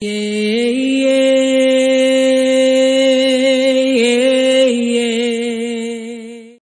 Yeah.